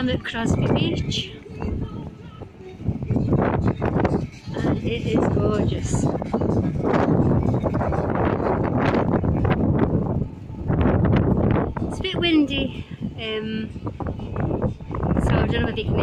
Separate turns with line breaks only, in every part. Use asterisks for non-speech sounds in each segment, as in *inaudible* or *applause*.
I'm at Crosby Beach and it is gorgeous. It's a bit windy, um, so I don't know if you can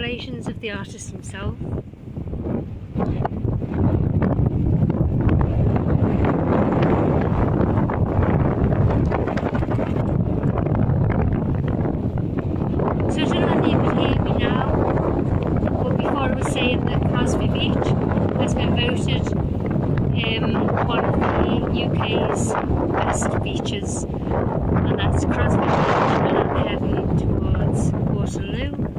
installations of the artist himself. So now, before saying that Crosby Beach has been voted um, one of the UK's best beaches, and that's Crosby Beach and I'm heading towards Waterloo.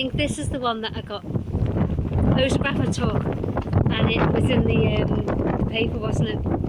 think this is the one that I got. Photograph I and it was in the, um, the paper wasn't it?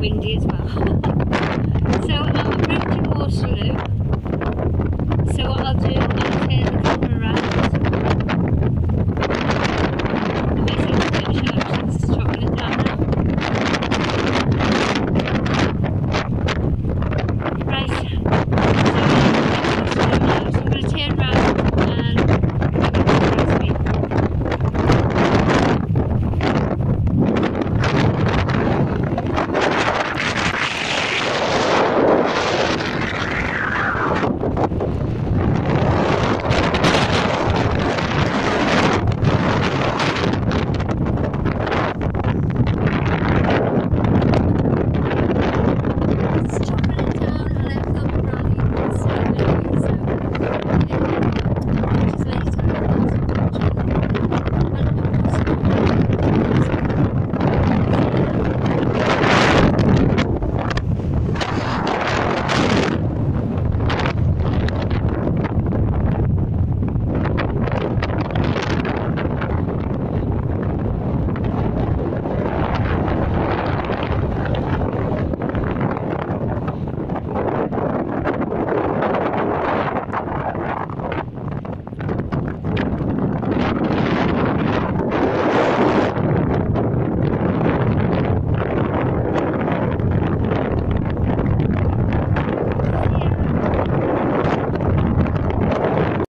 Windy as well. *laughs* so um, I'm approaching Waterloo.